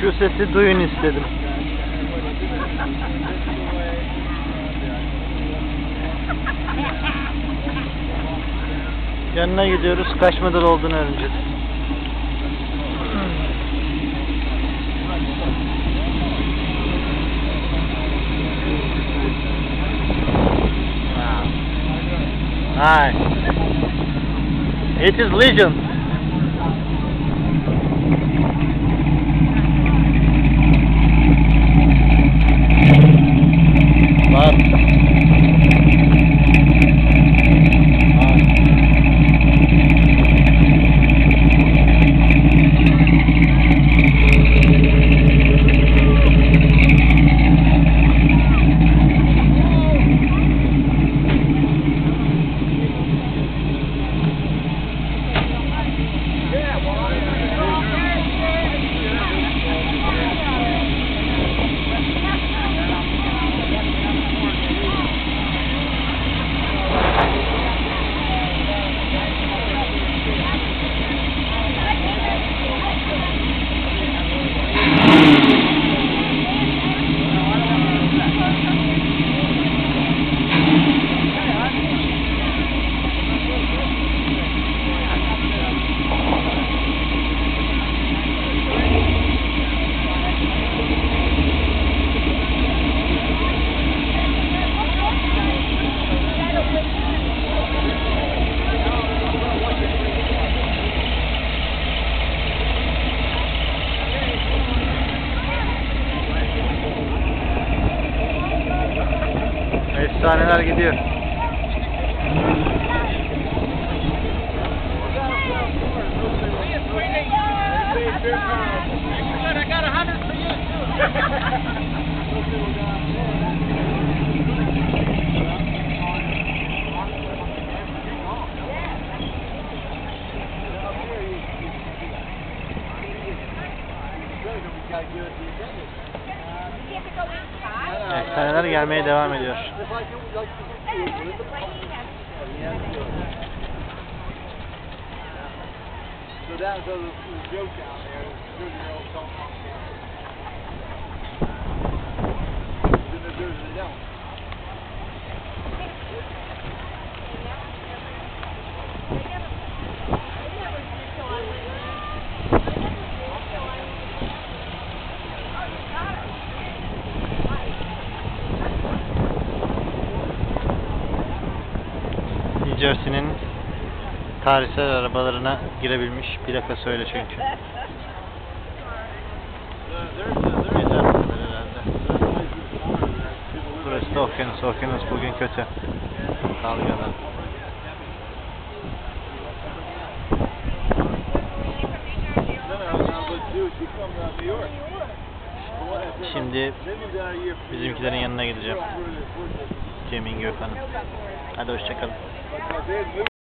Şu sesi duyun istedim. Yanına gidiyoruz. Kaç model olduğunu öğreneceğiz. Hi. It is Legion. Efsaneler gidiyor. gotta give it the attendance. Efsaneler gelmeye devam ediyor. So that a joke down there. New Jersey'nin tarihsel arabalarına girebilmiş. Plaka söyle çünkü. Burası da okyanus. Okyanus bugün kötü. York. Şimdi bizimkilerin yanına gideceğim. Cem'in Gökhan'ın. Hadi hoşçakalın.